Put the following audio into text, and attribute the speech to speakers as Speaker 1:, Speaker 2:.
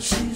Speaker 1: sim